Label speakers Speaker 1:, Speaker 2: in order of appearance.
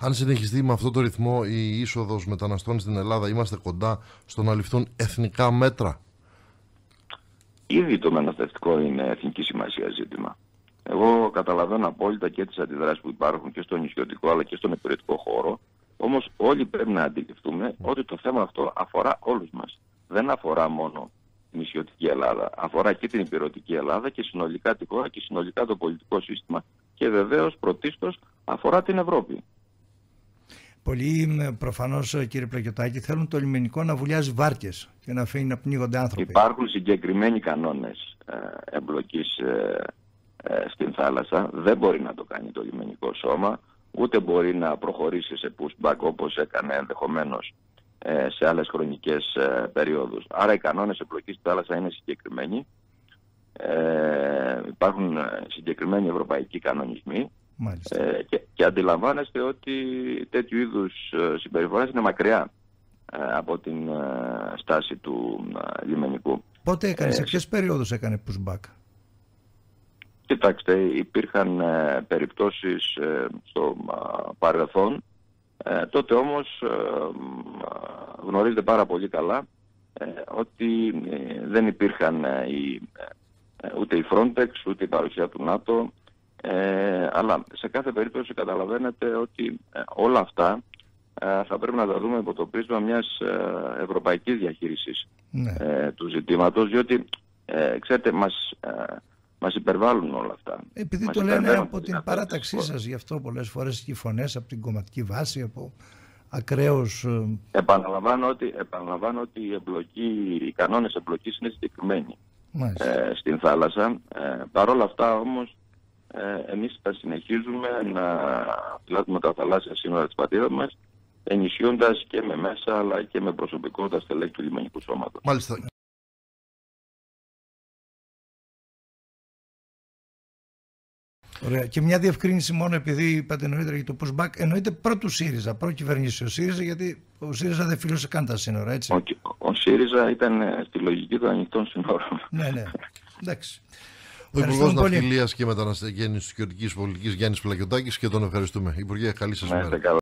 Speaker 1: Αν συνεχιστεί με αυτό το ρυθμό η είσοδος μεταναστών στην Ελλάδα, είμαστε κοντά στο να ληφθούν εθνικά μέτρα;
Speaker 2: Ήδη το μεταναστευτικό είναι εθνική σημασία ζήτημα. Εγώ καταλαβαίνω απόλυτα και τις αντιδράσεις που υπάρχουν και στο νησιωτικό αλλά και στον υπηρετικό χώρο. Όμως όλοι πρέπει να αντιληφθούμε ότι το θέμα αυτό αφορά όλους μας. Δεν αφορά μόνο την νησιωτική Ελλάδα. Αφορά και την υπηρετική Ελλάδα και συνολικά τη χώρα και συνολικά το πολιτικό σύστημα. Και βεβαίως πρωτίστως αφορά την Ευρώπη.
Speaker 3: Πολλοί προφανώς, κύριε Πλακιωτάκη, θέλουν το λιμενικό να βουλιάζει βάρκες και να αφήνει να πνίγονται άνθρωποι.
Speaker 2: Υπάρχουν συγκεκριμένοι κανόνες ε, εμπλοκής ε, ε, στην θάλασσα. Δεν μπορεί να το κάνει το λιμενικό σώμα, ούτε μπορεί να προχωρήσει σε pushback όπως έκανε ενδεχομένως ε, σε άλλες χρονικές ε, περιόδους. Άρα οι κανόνες εμπλοκής στη θάλασσα είναι συγκεκριμένοι. Ε, υπάρχουν συγκεκριμένοι ευρωπαϊκοί κανονισμοί ε, και, και αντιλαμβάνεστε ότι τέτοιου είδους συμπεριφορές είναι μακριά από την στάση του λιμενικού.
Speaker 3: Πότε έκανε, σε ποιες περιόδους έκανε pushback?
Speaker 2: Κοιτάξτε, υπήρχαν ε, περιπτώσεις ε, στο παρελθόν, ε, τότε όμως γνωρίζετε πάρα πολύ καλά ότι δεν υπήρχαν οι, ούτε η Frontex ούτε η παρουσία του ΝΑΤΟ, αλλά σε κάθε περίπτωση καταλαβαίνετε ότι όλα αυτά θα πρέπει να τα δούμε υπό το πρίσμα μιας ευρωπαϊκής διαχείρισης ναι. του ζητήματος, διότι ξέρετε μας μας υπερβάλλουν όλα αυτά.
Speaker 3: Επειδή το λένε από την παράταξή σας, γι' αυτό πολλές φορές οι φωνές από την κομματική βάση, από ακραίους... Ε,
Speaker 2: επαναλαμβάνω ότι, επαναλαμβάνω ότι οι, εμπλοκή, οι κανόνες εμπλοκής είναι συγκεκριμένοι ε, στην θάλασσα. Ε, Παρ' όλα αυτά όμως ε, εμείς θα συνεχίζουμε να φυλάτουμε τα θαλάσσια σύνορα της πατρίδας μας ενισχύοντας και με μέσα αλλά και με προσωπικότητα στελέχη του λιμενικού σώματος.
Speaker 1: Μάλιστα.
Speaker 3: Ωραία. Και μια διευκρίνηση μόνο επειδή είπατε νωρίτερα για το pushback. Εννοείται πρώτου ΣΥΡΙΖΑ, πρώτη κυβέρνηση ο ΣΥΡΙΖΑ, γιατί ο ΣΥΡΙΖΑ δεν φίλωσε καν τα σύνορα, έτσι.
Speaker 2: Ο, ο ΣΥΡΙΖΑ ήταν ε, στη λογική των ανοιχτών σύνορων.
Speaker 3: ναι, ναι. Εντάξει.
Speaker 1: Ο Υπουργός Ναυτιλίας και Μεταναστευτική Πολιτικής Γιάννης Πλακιωτάκης και τον ευχαριστούμε. Υπουργέ, καλή σας μέρα.